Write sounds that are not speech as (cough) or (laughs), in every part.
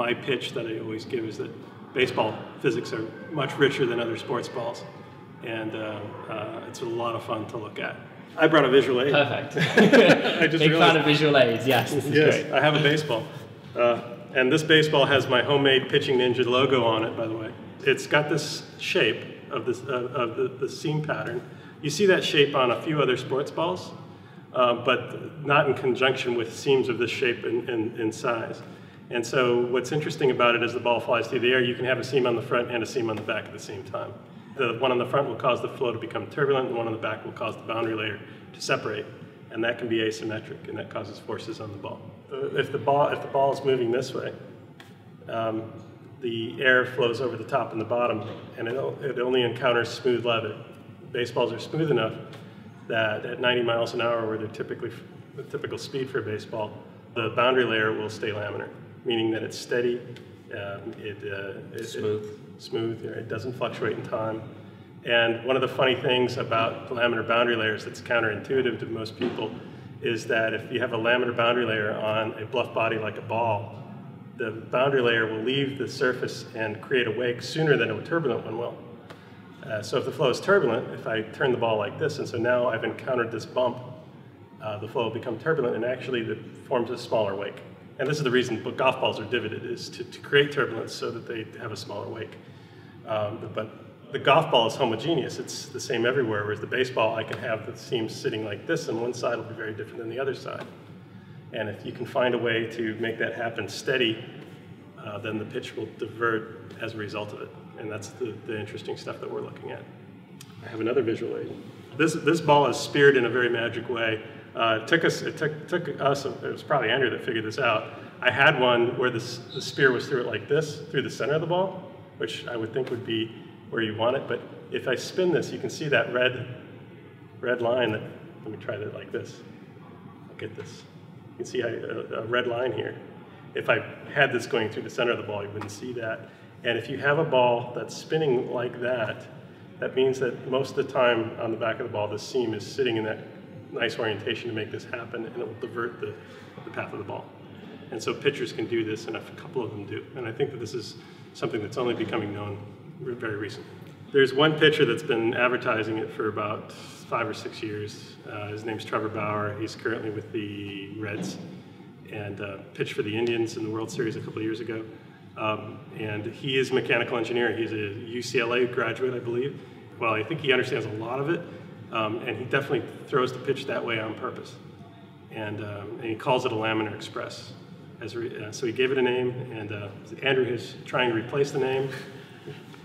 my pitch that I always give is that baseball physics are much richer than other sports balls, and uh, uh, it's a lot of fun to look at. I brought a visual aid. Perfect. (laughs) (laughs) I just Big fan of visual aids. Yes, this is Yes, great. I have a baseball. Uh, and this baseball has my homemade Pitching Ninja logo on it, by the way. It's got this shape of, this, of the, the seam pattern. You see that shape on a few other sports balls, uh, but not in conjunction with seams of this shape and size. And so what's interesting about it as the ball flies through the air, you can have a seam on the front and a seam on the back at the same time. The one on the front will cause the flow to become turbulent, the one on the back will cause the boundary layer to separate. And that can be asymmetric, and that causes forces on the ball. Uh, If the ball, if the ball is moving this way, um, the air flows over the top and the bottom, and it, it only encounters smooth leather. Baseballs are smooth enough that at 90 miles an hour, where they're typically the typical speed for a baseball, the boundary layer will stay laminar, meaning that it's steady. Um, it, uh, it, Smooth. It, smooth. It doesn't fluctuate in time. And one of the funny things about laminar boundary layers that's counterintuitive to most people is that if you have a laminar boundary layer on a bluff body like a ball, the boundary layer will leave the surface and create a wake sooner than a turbulent one will. Uh, so if the flow is turbulent, if I turn the ball like this, and so now I've encountered this bump, uh, the flow will become turbulent and actually it forms a smaller wake. And this is the reason golf balls are divoted, is to, to create turbulence so that they have a smaller wake. Um, but the golf ball is homogeneous, it's the same everywhere, whereas the baseball, I can have the seams sitting like this, and one side will be very different than the other side. And if you can find a way to make that happen steady, uh, then the pitch will divert as a result of it. And that's the, the interesting stuff that we're looking at. I have another visual aid. This, this ball is speared in a very magic way. Uh, it took us, it took, took us, it was probably Andrew that figured this out. I had one where the spear was through it like this, through the center of the ball, which I would think would be where you want it. But if I spin this, you can see that red, red line that, let me try that like this. Look at this. You can see a red line here. If I had this going through the center of the ball, you wouldn't see that. And if you have a ball that's spinning like that, that means that most of the time on the back of the ball, the seam is sitting in that nice orientation to make this happen, and it will divert the, the path of the ball. And so pitchers can do this, and a couple of them do. And I think that this is something that's only becoming known very recently. There's one pitcher that's been advertising it for about five or six years. Uh, his name's Trevor Bauer. He's currently with the Reds and uh, pitched for the Indians in the World Series a couple of years ago. Um, and he is a mechanical engineer. He's a UCLA graduate, I believe. Well, I think he understands a lot of it, um, and he definitely throws the pitch that way on purpose. And, um, and he calls it a laminar express. As re- uh, so he gave it a name, and uh, Andrew is trying to replace the name. (laughs)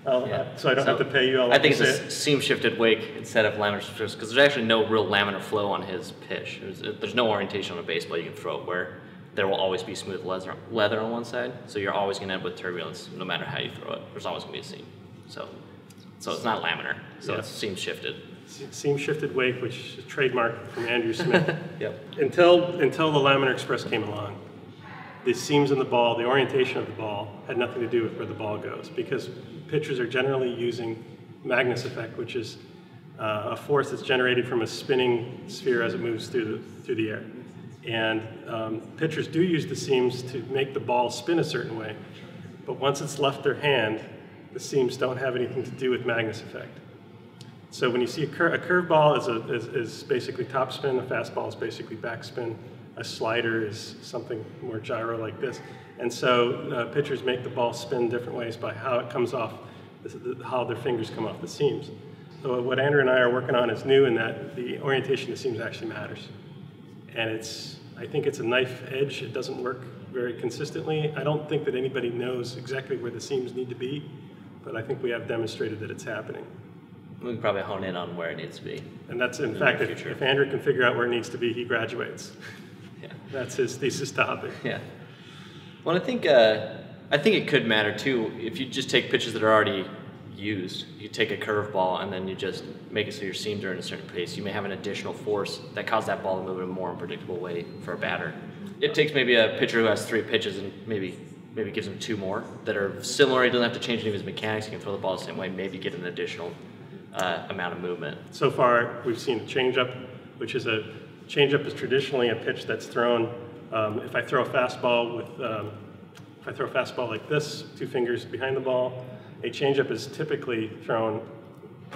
Yeah. So I don't have to pay you. I think it's a it. seam shifted wake instead of laminar express because there's actually no real laminar flow on his pitch. There's, there's no orientation on a baseball you can throw it where there will always be smooth leather, leather on one side. So you're always going to end up with turbulence no matter how you throw it. There's always going to be a seam. So, so it's not laminar. So Yeah. it's seam shifted. Se- Seam shifted wake, which is a trademark from Andrew (laughs) Smith. Yep. Until, until the Laminar Express came along, the seams in the ball, the orientation of the ball, had nothing to do with where the ball goes because pitchers are generally using Magnus effect, which is uh, a force that's generated from a spinning sphere as it moves through the, through the air. And um, pitchers do use the seams to make the ball spin a certain way, but once it's left their hand, the seams don't have anything to do with Magnus effect. So when you see a, cur- a curveball is, is, is basically topspin, a fastball is basically backspin, a slider is something more gyro like this. And so uh, pitchers make the ball spin different ways by how it comes off, how their fingers come off the seams. So what Andrew and I are working on is new in that the orientation of the seams actually matters. And it's, I think it's a knife edge. It doesn't work very consistently. I don't think that anybody knows exactly where the seams need to be, but I think we have demonstrated that it's happening. We can probably hone in on where it needs to be. And that's, in the fact, if, if Andrew can figure out where it needs to be, he graduates. (laughs) Yeah. That's his thesis topic. Yeah. Well, I think uh, I think it could matter too if you just take pitches that are already used. You take a curveball and then you just make it so your seams are in a certain pace. You may have an additional force that causes that ball to move in a more unpredictable way for a batter. It takes maybe a pitcher who has three pitches and maybe maybe gives him two more that are similar. He doesn't have to change any of his mechanics. He can throw the ball the same way. Maybe get an additional uh, amount of movement. So far, we've seen a changeup, which is a changeup is traditionally a pitch that's thrown. Um, if I throw a fastball with um, if I throw a fastball like this, two fingers behind the ball, a changeup is typically thrown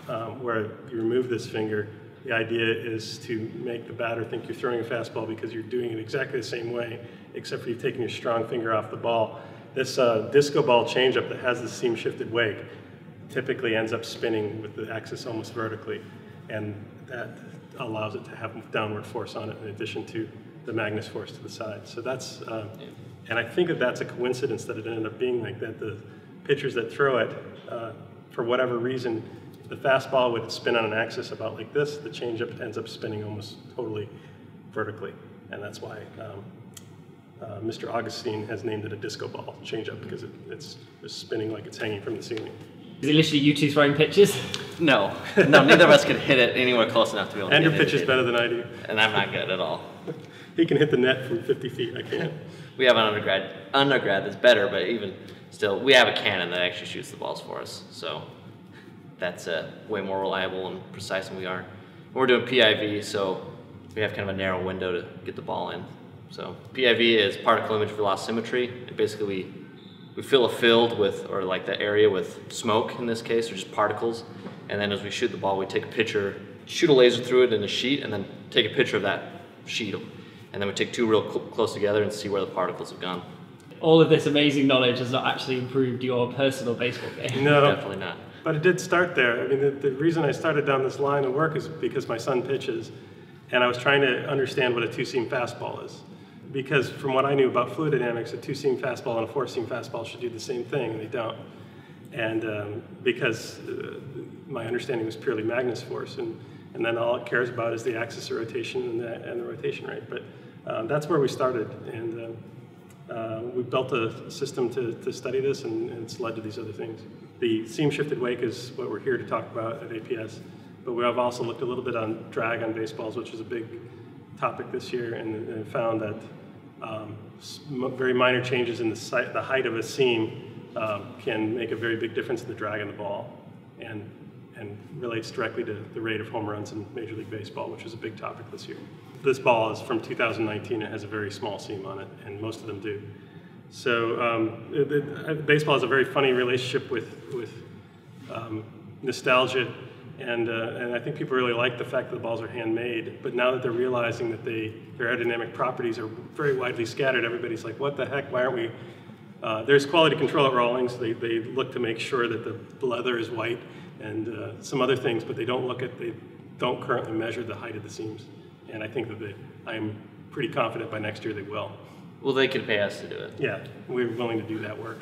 um, where you remove this finger. The idea is to make the batter think you're throwing a fastball because you're doing it exactly the same way, except for you've taken your strong finger off the ball. This uh, disco ball changeup that has the seam shifted wake typically ends up spinning with the axis almost vertically, and that allows it to have downward force on it in addition to the Magnus force to the side. So that's, uh, and I think that that's a coincidence that it ended up being like that. The pitchers that throw it, uh, for whatever reason, the fastball would spin on an axis about like this. The changeup ends up spinning almost totally vertically, and that's why um, uh, Mr. Augustine has named it a disco ball changeup because it, it's just spinning like it's hanging from the ceiling. Is it literally you two throwing pitches? No, no, neither of us could hit it anywhere close enough to be able to Andrew get it. pitches better than I do. And I'm not good at all. He can hit the net from 50 feet. I can't. We have an undergrad undergrad that's better, but even still, we have a cannon that actually shoots the balls for us. So that's uh, way more reliable and precise than we are. We're doing PIV, so we have kind of a narrow window to get the ball in. So PIV is particle image velocimetry. And basically, we we fill a field with, or like the area with smoke in this case, or just particles. And then as we shoot the ball, we take a picture, shoot a laser through it in a sheet, and then take a picture of that sheet. And then we take two real cl- close together and see where the particles have gone. All of this amazing knowledge has not actually improved your personal baseball game. No, Definitely not. But it did start there. I mean, the, the reason I started down this line of work is because my son pitches, and I was trying to understand what a two-seam fastball is. Because from what I knew about fluid dynamics, a two-seam fastball and a four-seam fastball should do the same thing, and they don't. And um, because uh, my understanding was purely Magnus force, and, and then all it cares about is the axis of rotation and the, and the rotation rate. But um, that's where we started, and um, uh, we built a system to, to study this, and, and it's led to these other things. The seam shifted wake is what we're here to talk about at APS, but we have also looked a little bit on drag on baseballs, which is a big topic this year, and, and found that um, very minor changes in the, the height of a seam um, can make a very big difference in the drag of the ball, and and relates directly to the rate of home runs in Major League Baseball, which is a big topic this year. This ball is from 2019. It has a very small seam on it, and most of them do. So um, it, it, uh, baseball has a very funny relationship with with um, nostalgia, and uh, and I think people really like the fact that the balls are handmade. But now that they're realizing that they their aerodynamic properties are very widely scattered, everybody's like, "What the heck? Why aren't we?" Uh, there's quality control at Rawlings. They, they look to make sure that the leather is white and uh, some other things, but they don't look at they don't currently measure the height of the seams. And I think that they, I'm pretty confident by next year they will. Well, they could pay us to do it. Yeah, we're willing to do that work.